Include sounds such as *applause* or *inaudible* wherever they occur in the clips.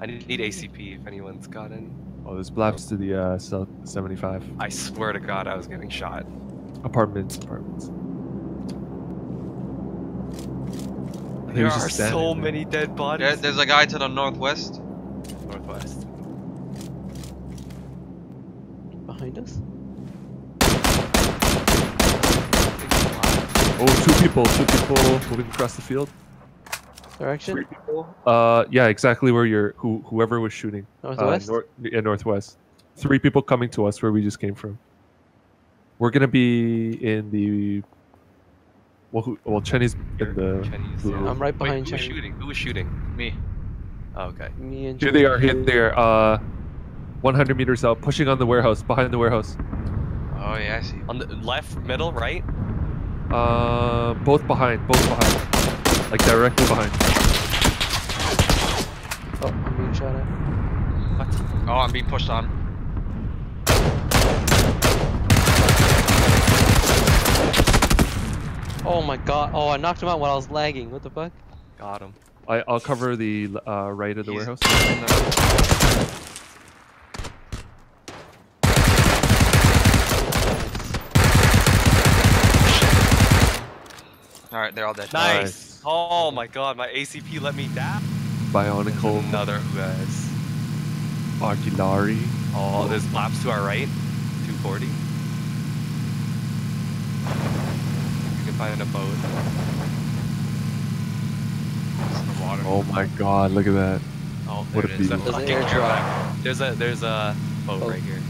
I need, *laughs* need ACP if anyone's got any. Oh, there's blaps to the uh, south 75. I swear to God, I was getting shot. Apartments, apartments. He There are just so there. many dead There, bodies. there's a guy to the northwest. Northwest. Behind us? Oh, two people, two people moving across the field. Direction? Uh, yeah, exactly where you're. Who, whoever was shooting. Northwest? Uh, nor- yeah, northwest. Three people coming to us where we just came from. We're gonna be in the. Well, who, well, Chenny's in the. Chinese. yeah. I'm right Wait, behind who was shooting? Who was shooting? Me. Oh, okay. Me and Here they are. Here they are. Uh, 100 meters out, pushing on the warehouse, behind the warehouse. Oh yeah, I see. On the left, middle, right? Uh, both behind, both behind, like directly behind. Oh, I'm being shot at. What? Oh, I'm being pushed on. Oh my god. Oh, I knocked him out while I was lagging. What the fuck? Got him. I, I'll cover the uh, right of the He's warehouse. in the- All right, they're all dead. Nice. Nice. Oh my God, my ACP let me down. Bionicle, Another US. Artillery. Oh, there's laps to our right. 240. You can find a boat. The water. Oh my god, look at that. Oh, What there a it is. That. There's fucking airdrop. There's a there's a boat Oh. right here.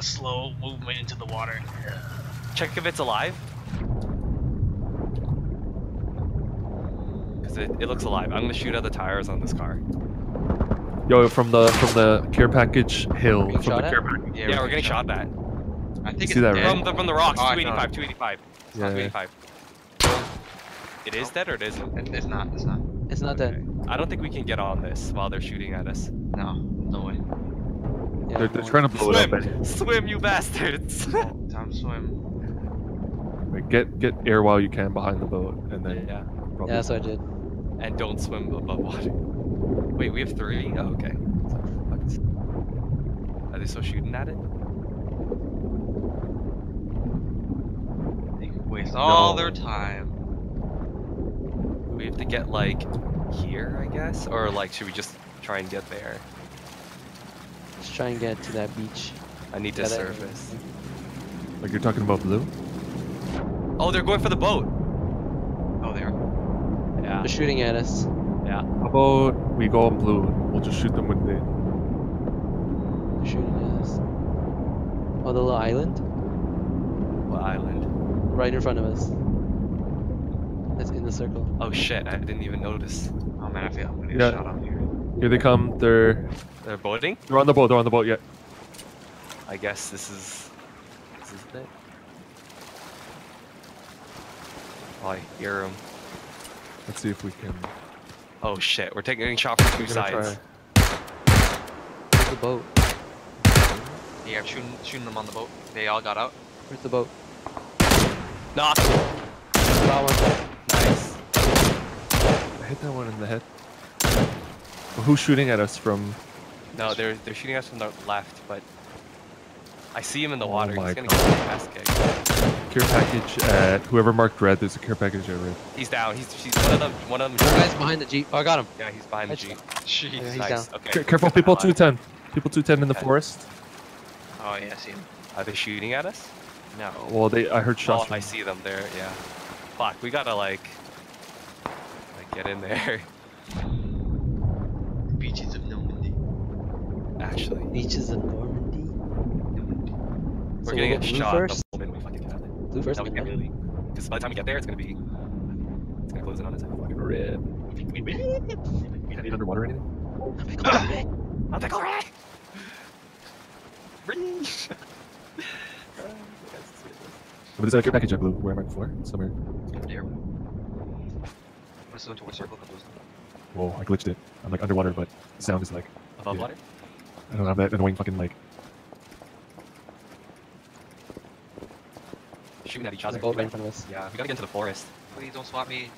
Slow movement into the water. Check if it's alive. Cause it, it looks alive. I'm gonna shoot at the tires on this car. Yo, from the from the care package hill, from the care package. Yeah, we're getting shot at. I think see it's that, dead. From the from the rocks. Oh, I 285. found 285. Yeah. 285. It is dead or it isn't? It- It's not. It's not. It's not Okay. dead. I don't think we can get on this while they're shooting at us. No. No way. Yeah, They're, they're trying to blow it up. Swim, swim, you bastards! *laughs* Time swim. Like, Get get air while you can behind the boat, and then yeah, probably- Yeah, that's what I did. and don't swim above water. *laughs* Wait, we have three. Oh, okay. Are they still shooting at it? They could waste all their time. We have to get like here, I guess, or like should we just try and get there? Let's try and get to that beach. I need to That I- surface. like you're talking about blue. Oh, they're going for the boat. Oh, they are. Yeah, They're shooting at us. yeah. How about we go on blue? and We'll just shoot them when they. They're shooting at us. Oh, the little island? What island? Right in front of us. That's in the circle. Oh shit! I didn't even notice. Oh man, I feel I'm gonna get Yeah. shot up here. They come. They're They're boating. they're on the boat. They're on the boat. Yeah. I guess this is. This is it. Oh, I hear them. Let's see if we can. Oh shit! We're taking a shot from 2 We're gonna sides. Where's the boat? Yeah, I'm shooting, shooting them on the boat. They all got out. Where's the boat? Knock. Got one. Nice. I hit that one in the head. Well, who's shooting at us from? No, they're they're shooting us from the left, but I see him in the Oh water. my He's gonna God. get his ass kicked. Care package at whoever marked red. There's a care package at red. He's down. He's she's one of them. One of them. One guy's behind the jeep. Oh, I got him. Yeah, he's behind the jeep. Jeez. Yeah, he's nice. down. Okay. Ca- careful, people. Two ten. People two ten in the Okay. forest. Oh yeah, I see him. Are they shooting at us? No. Well, they. I heard Oh, shots. I from- see them there. Yeah. Fuck. We gotta like, like get in there. *laughs* Beaches of Normandy. Actually, Beaches of Normandy. we're So gonna we'll get shot first? the moment we fucking get out there. Blue first. No, we can't really, because by the time we get there, it's gonna be, it's gonna close in on us. Fucking rip. We don't need underwater or anything. I'll take already. Breathe. But there's a care package at blue. Where am I before? Somewhere. There. Let's go into a circle. that goes- Whoa! I glitched it. I'm like underwater, but the sound is like Above Yeah. water. I don't have that annoying fucking like. Shooting at each other. a boat We right in gotta- front of us. Yeah, we gotta get into the forest. Please don't swap me.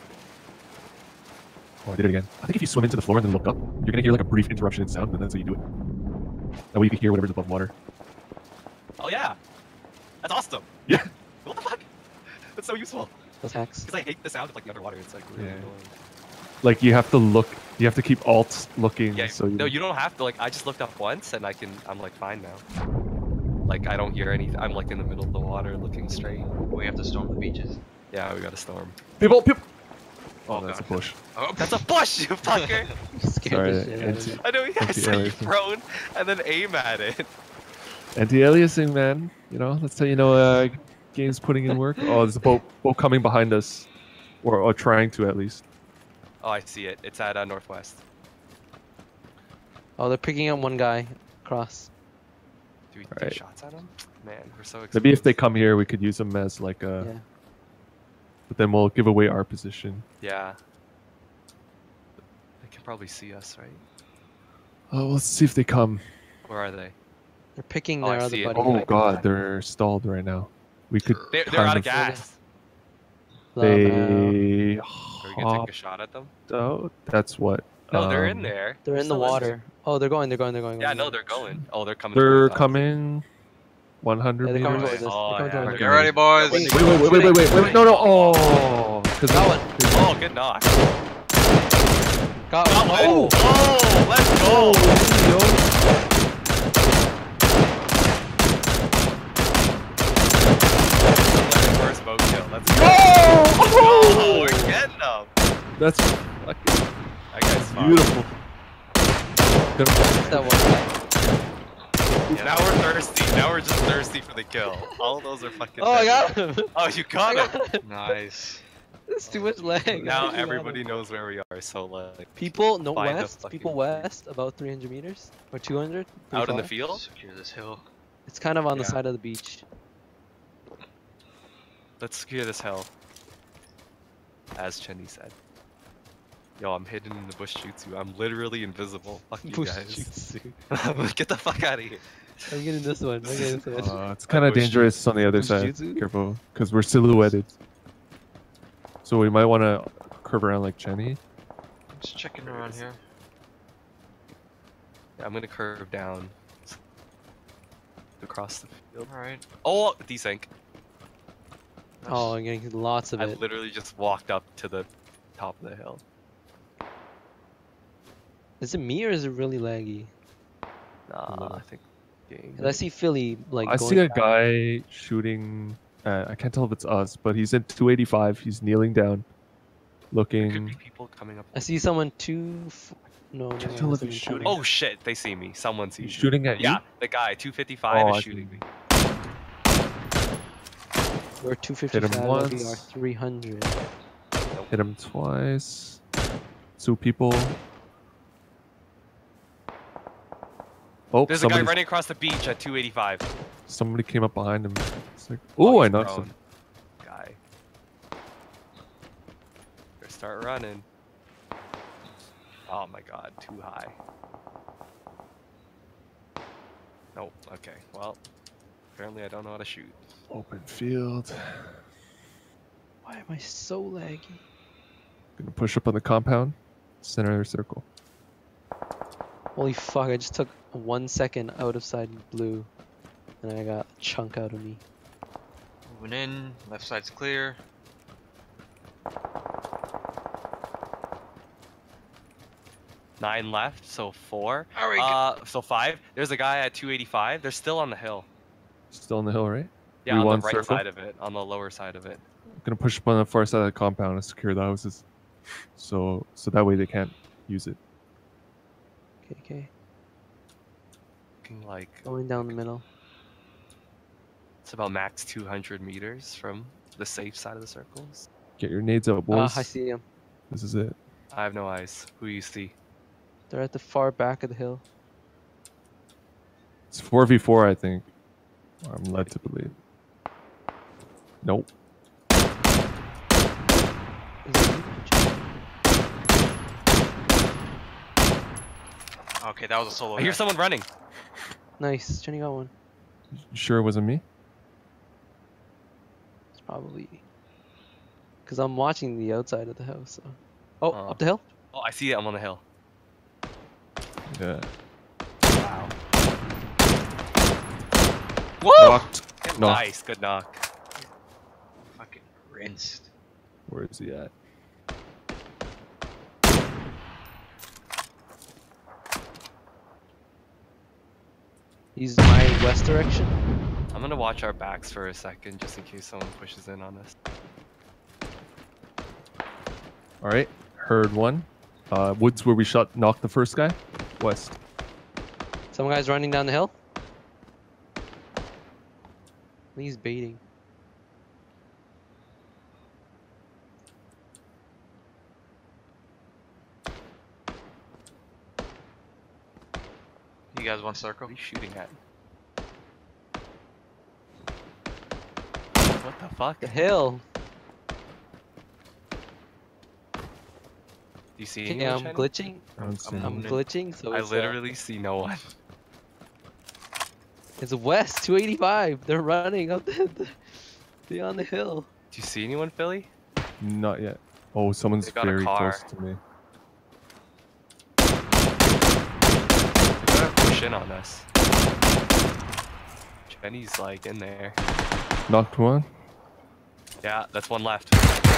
Oh, I did it again. I think if you swim into the floor and then look up, you're gonna hear like a brief interruption in sound, and that's how you do it. That way you can hear whatever's above water. Oh yeah, that's awesome. Yeah. What the fuck? That's so useful. Those hacks. Because I hate the sound of like the underwater. It's like really Yeah. annoying. Like you have to look, you have to keep alt looking. Yeah. so you, No, you don't have to. Like, I just looked up once and I can. I'm like fine now. Like I don't hear anything. I'm like in the middle of the water, looking straight. We have to storm the beaches. Yeah, we got a storm. people, people. Oh, Oh, that's a God. bush. Oh, That's a bush, you *laughs* fucker. Scared Sorry, the shit out of anti- I know he has to be Anti-aliasing. prone and then aim at it. Anti-aliasing, man. You know, that's how you know uh, game's putting in work. Oh, there's a boat, boat coming behind us, or, or trying to at least. Oh, I see it. It's at uh, northwest. Oh, they're picking up one guy across. Do we Alright. take shots at him? Man, we're so exposed. Maybe if they come here, we could use them as like a. Yeah. But then we'll give away our position. Yeah. They can probably see us, right? Oh, let's see if they come. Where are they? They're picking Oh, their see other buddy. Oh god, they're stalled right now. We could. They're, they're out of of- gas. Love. They *sighs* Are *laughs* we gonna take a shot at them? out. That's what. No, they're in um, there. They're in the still water. Oh, they're going. They're going. They're going. Yeah, going, no, they're going. Oh, they're coming. They're coming. 100 Yeah, they're coming meters. Oh, They're coming yeah, towards they're us. Get ready, boys. Wait, Wait, wait, wait, wait, wait, wait, wait, no, no, oh, because Got one. Oh, good knock. Got Got one. one. Oh, let's go. First boat kill. Let's go. Oh, we're getting them. That's fucking That guy's beautiful. Gonna- That one guy. Now we're thirsty. Now we're just thirsty for the kill. All of those are fucking. Oh, I got him. Oh, you I got him. got him. Nice. It's too much lag. Now I got him. everybody knows where we are. So like, People, no west. People west, about 300 meters or 200. pretty out in the field. Secure this hill. It's kind of on the side of the beach. Let's secure this hill. As Chenny said. Yo, I'm hidden in the bush jutsu. I'm literally invisible. *laughs* Fuck you Bush guys. *laughs* Get the fuck out of here. I'm getting this one. I'm getting this one. Uh, it's kind of bush dangerous on the other Bush side. jutsu? Careful, because we're silhouetted. So we might want to curve around like Chenny. Just checking around here. Yeah, I'm gonna curve down across the field. Alright. Oh, desync. Oh, I'm getting lots of I it. literally just walked up to the top of the hill. Is it me or is it really laggy? Nah. I think. Game. 'Cause I see Philly like. I going see a down. guy shooting. Uh, I can't tell if it's us, but he's at 285. He's kneeling down, There could be looking. people coming up. I see someone two. F- no, no, Can't no, tell if he's shooting. Oh shit! They see me. Someone sees He's me. shooting at Yeah, you. the guy 255 Oh, is I shooting see. me. We're 255. We are once. 300. Hit him twice. Two people. Oh, There's a guy running across the beach at 285. somebody came up behind him. It's like, oh, oh I knocked prone. him. Guy. Better start running. Oh my god, too high. Nope, okay, well. Apparently I don't know how to shoot. Open field. Why am I so laggy? Gonna push up on the compound. Center circle. Holy fuck! I just took one second out of side blue, and I got a chunk out of me. Moving in. Left side's clear. Nine left, so four. Alright, good. Uh, so five. There's a guy at 285. They're still on the hill. Still on the hill, right? Yeah, We on the right circle? side of it, on the lower side of it. I'm Gonna push up on the far side of the compound and secure the houses. So so that way they can't use it. Okay, okay. Looking like Going down the middle. it's about max 200 meters from the safe side of the circles. Get your nades out, Ah, boys. I see them. This is it. I have no eyes. Who you see? They're at the far back of the hill. It's 4v4, I think. I'm led to believe. Nope. Is? Okay, that was a solo. I hear someone running. Nice. Chenny got one. Sure it wasn't me? It's probably. Cause I'm watching the outside of the house. So. Oh, Oh. up the hill. Oh, I see it. I'm on the hill. Yeah. Wow. Woo! Knocked. No. Nice. Good knock. Fucking rinsed. Where is he at? He's my west direction. I'm gonna watch our backs for a second, just in case someone pushes in on us. All right. Heard one. Uh, woods where we shot knocked the first guy. West. Some guy's running down the hill. He's baiting. You guys want circle? What are you shooting at? What the fuck? The hill. Do you see Okay, anyone? I'm Chenny? glitching. I don't see I'm I'm glitching. So I it's, uh, literally see no one. it's west 285. They're running up the, the, the on the hill. Do you see anyone, Philly? Not yet. Oh, someone's They got a very close to me. They're gonna push in on us. Chenny's like in there. Knocked one. Yeah, that's one left.